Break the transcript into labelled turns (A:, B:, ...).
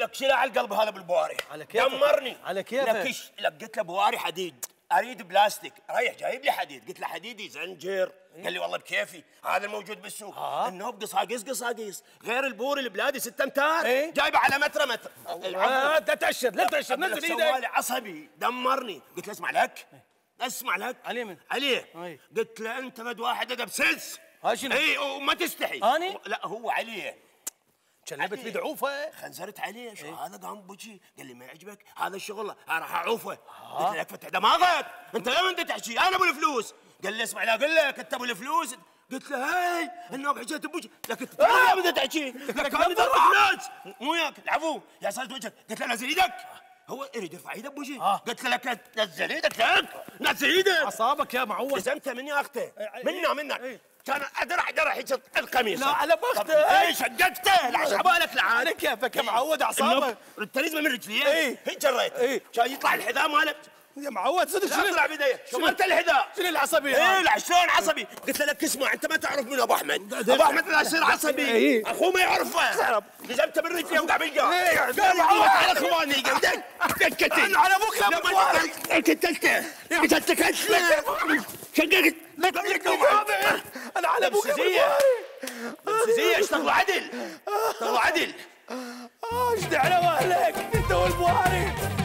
A: لك شيل على القلب هذا بالبواري.
B: على كيفك.
A: دمرني.
B: على كيفك.
A: لكش لقيت له بواري حديد. أريد بلاستيك. ريح جايب لي حديد. قلت له حديدي زنجر قال لي والله بكيفي. هذا الموجود بالسوق.
B: آه.
A: النوب قصاقيس قصاقيس غير البور البلادي ست أمتار.
B: إيه.
A: جايبه على متر متر
B: لا تأشر لا
A: لك
B: نزل
A: سوالي
B: إيدك.
A: عصبي. دمرني. قلت له اسمع لك. اسمع لك.
B: عليه من؟
A: عليه
B: أي.
A: قلت له أنت بد واحد أدب سلس
B: شنو؟
A: اي وما تستحي.
B: أني؟
A: لا هو عليه
B: شلبت في دعوفه
A: خنزرت عليه. شو هذا قام بوجهي قال لي ما يعجبك. هذا الشغل راح أعوفه. قلت له لك فتح دماغك. أنت ليه أنت تحكي. أنا أبو الفلوس. قال لي اسمع لا أقول لك أنت أبو الفلوس. قلت له هاي النوب حكيت بوجهي لك أنت ليه بدك تحكي. لك أنا ضربك ناس مو وياك العفو يا صلت وجهك. قلت له نزل إيدك هو يريد يرفع ايده بوجهي
B: آه.
A: قلت له لك نزل إيدك لك. نزل إيدك.
B: أصابك يا معود
A: لزمته من يا أخته.
B: إيه.
A: منا منا. كان أدرع درع هيك القميص.
B: لا، على بخته.
A: اي شققته؟ لا عبالك لعان
B: كيفك يا معود أعصابك.
A: انت لازم من رجلي
B: إيه.
A: هيك جريت.
B: إيه.
A: كان يطلع الحذاء مالك
B: يا معود صدق شنو؟
A: اطلع بيدي شو
B: شنو؟
A: انت الحذاء.
B: شنو العصبيه
A: إيه
B: هاي؟
A: لا شلون عصبي؟ قلت له لك اسمع أنت ما تعرف من أبو أحمد. أبو أحمد لا يصير عصبي.
B: إيه.
A: أخوه ما يعرفه. لزمته من رجلي وقع بالجار
B: إيه.
A: قال معود. على أخواني قال دك
B: أنا على أبوك لا.
A: قتلته قتلته شققت.
B: أنا على أبوك يا.
A: بمسيزية اشتغلوا عدل؟ اشتغلوا عدل.
B: آه، إيش دعنا وأهلك؟ أنت والبواري.